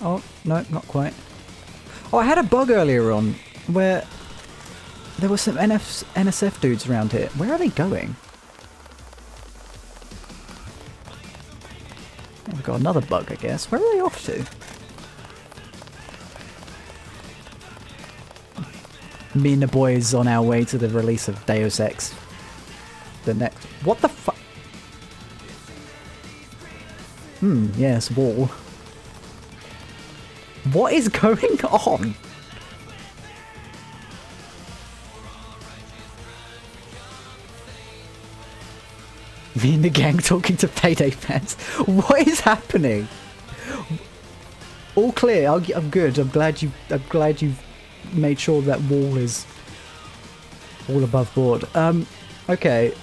Oh, no, not quite. Oh, I had a bug earlier on where there were some NF NSF dudes around here. Where are they going? Oh, we've got another bug, I guess. Where are they off to? Me and the boys on our way to the release of Deus Ex. The next. What the fuck? Hmm, yes, wall. What is going on? Me and the gang talking to payday fans. What is happening? All clear. I'll, I'm good. I'm glad you. I'm glad you made sure that wall is all above board. Um, okay.